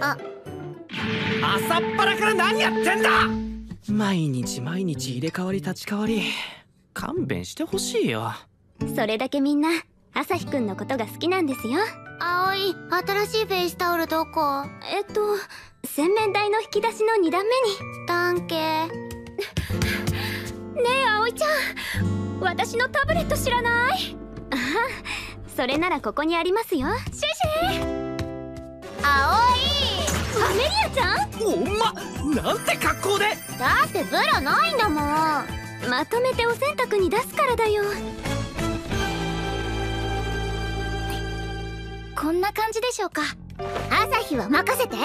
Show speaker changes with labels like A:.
A: あ。
B: 朝っぱらから何やってんだ？
C: 毎日毎日入れ替わり立ち替わり勘弁してほしいよ。
D: それだけみんな朝日くんのことが好きなんですよ。
A: 葵新しいフェイスタオルどこ？
D: えっと洗面台の引き出しの2段目に。
A: Danke
D: ねえ葵ちゃん。私のタブレット知らない？あ それならここにありますよ。シュシュ
A: 葵
D: アメリアちゃん
B: おまなんて格好で
A: だってブラないんだもん
D: まとめてお洗濯に出すからだよ
A: こんな感じでしょうか朝日は任せて